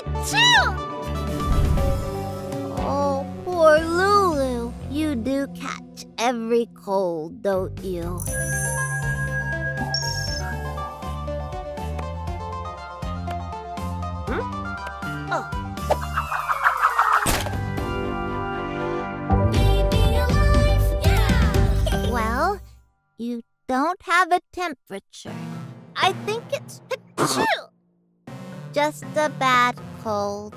Achoo! Oh, poor Lulu. You do catch every cold, don't you? Hmm? Oh. Well, you don't have a temperature. I think it's just a bad cold.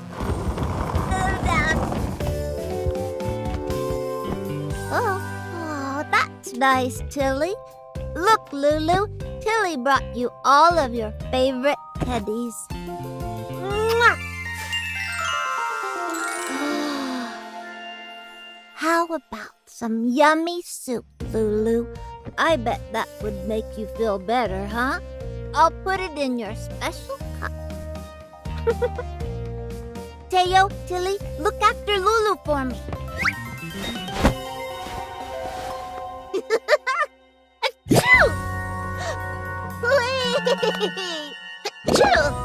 Oh, oh, that's nice, Tilly. Look, Lulu, Tilly brought you all of your favorite teddies. How about some yummy soup, Lulu? I bet that would make you feel better, huh? I'll put it in your special cup. Teo, Tilly, look after Lulu for me. Achoo! Achoo!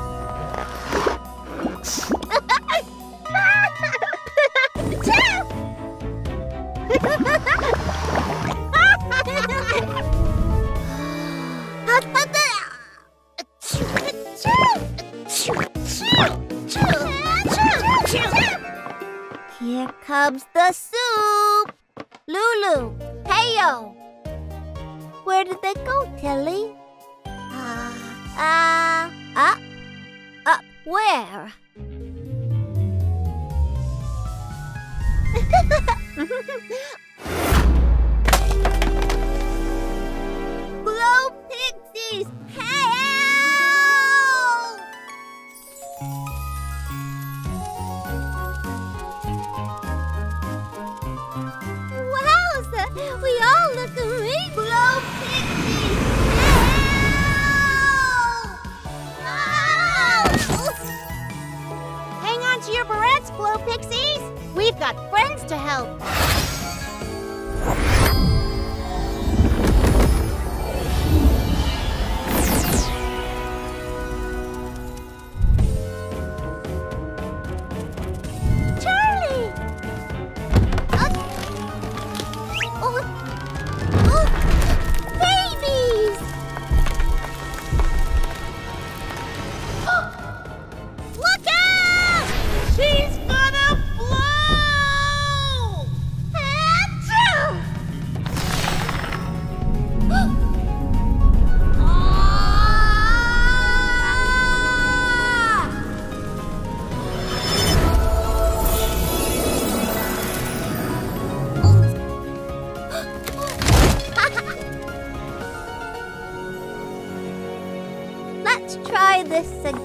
Comes the soup. Lulu, Heyo. Where did they go, Tilly? Ah, ah, up. Up where? Your barrettes, Glo Pixies! We've got friends to help.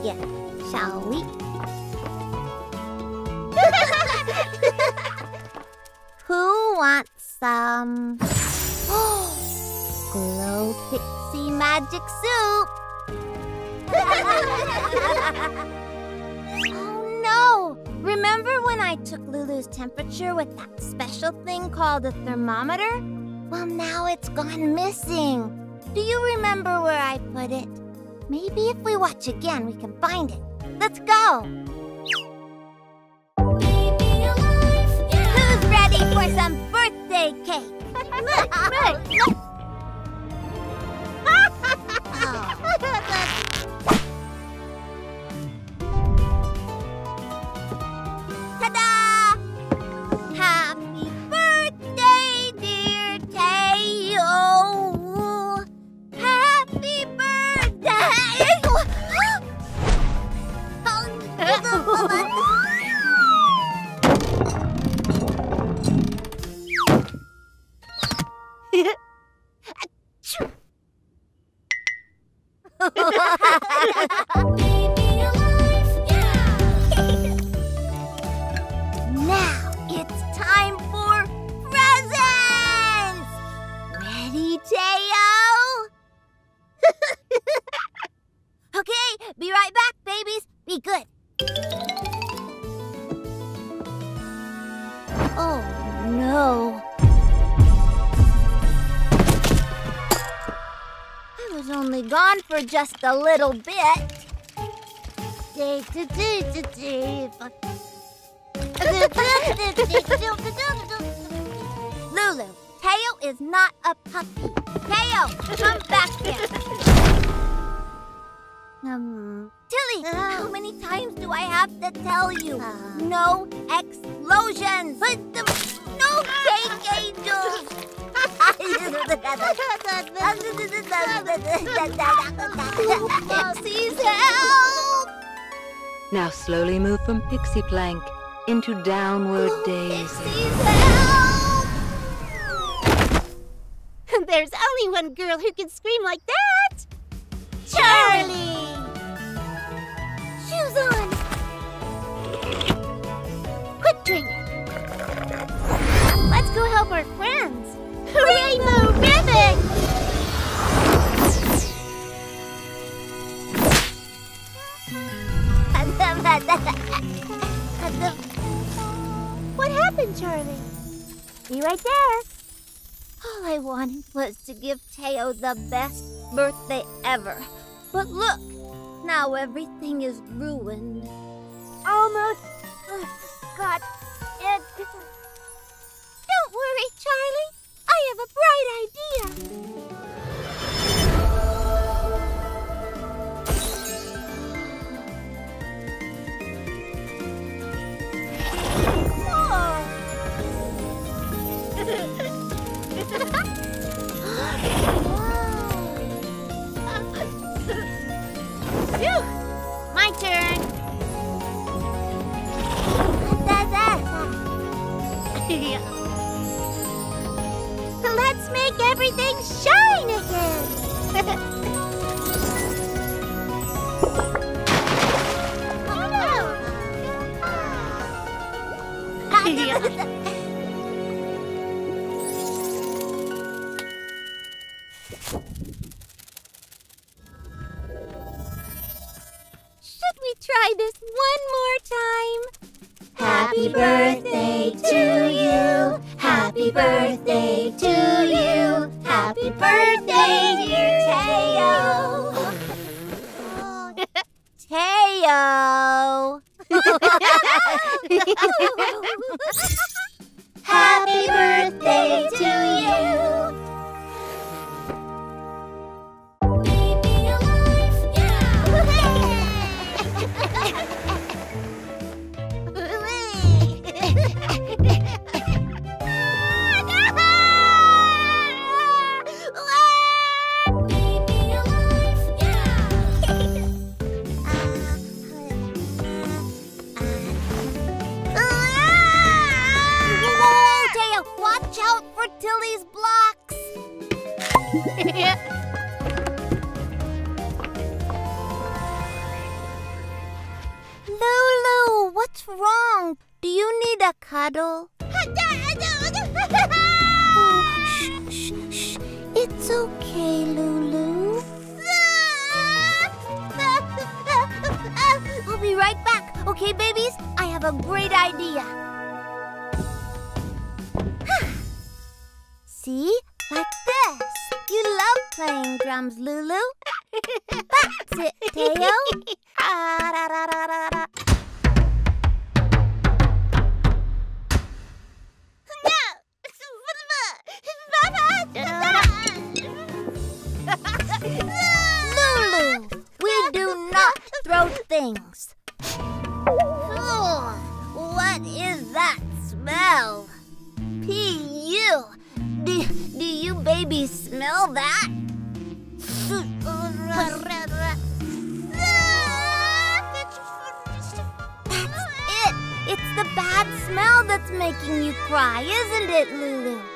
Shall we? Who wants some Glo Pixie magic soup? oh no! Remember when I took Lulu's temperature with that special thing called a thermometer? Well, now it's gone missing. Do you remember where I put it? Maybe if we watch again, we can find it. Let's go! Was only gone for just a little bit. Lulu, Teo is not a puppy. Teo, come back here. Um, Tilly, how many times do I have to tell you? No explosions! But the, no cake angels! Pixies, help! Now slowly move from pixie plank into downward daze. Pixies, help! There's only one girl who can scream like that. Charlie! Let's go help our friends. Rainbow ribbon. What happened, Charlie? Be right there. All I wanted was to give Teo the best birthday ever. But look, now everything is ruined. Almost got it. Worry, Charlie. I have a bright idea. Phew. My turn. Let's make everything shine again. Should we try this one more time? Happy birthday to you. Happy birthday to you. Happy birthday, dear Teo. Teo! what's wrong? Do you need a cuddle? Oh, shh, shh, shh. It's okay, Lulu. I'll be right back. Okay, babies? I have a great idea. See? Like this. You love playing drums, Lulu. That's it, Teo. Ah, Lulu, we do not throw things. Oh, what is that smell? P.U. Do, do you babies smell that? That's it. It's the bad smell that's making you cry, isn't it, Lulu?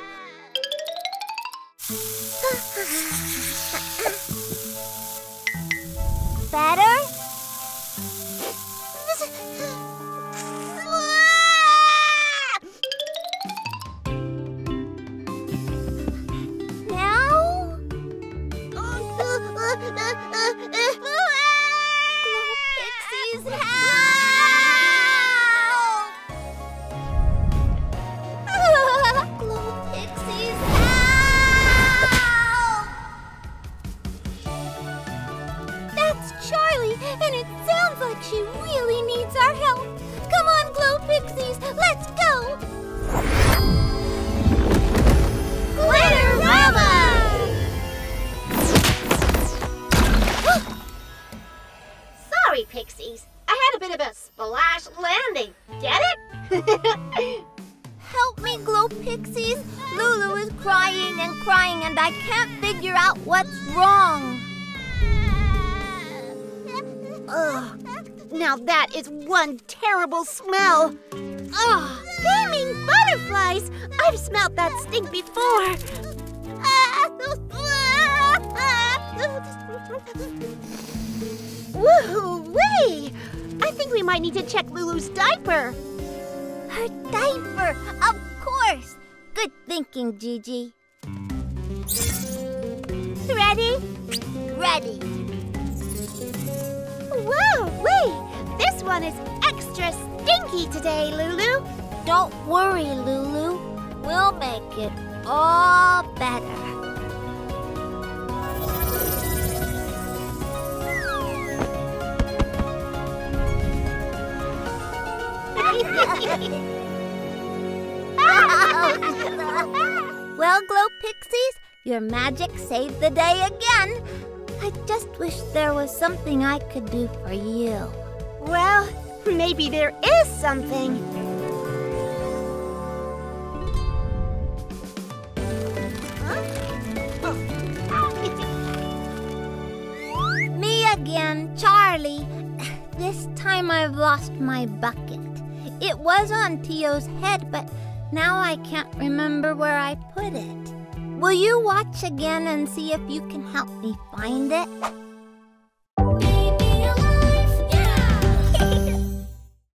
A bit of a splash landing. Get it? Help me, Glo Pixies! Lulu is crying and crying, and I can't figure out what's wrong. Ugh. Now that is one terrible smell. Ugh. Flaming butterflies! I've smelled that stink before. Woo-wee! I think we might need to check Lulu's diaper. Her diaper, of course. Good thinking, Gigi. Ready? Ready. Whoa, wait! This one is extra stinky today, Lulu. Don't worry, Lulu. We'll make it all better. well, Glo Pixies, your magic saved the day again. I just wish there was something I could do for you. Well, maybe there is something. Me again, Charlie. This time I've lost my bucket. It was on Teo's head, but now I can't remember where I put it. Will you watch again and see if you can help me find it?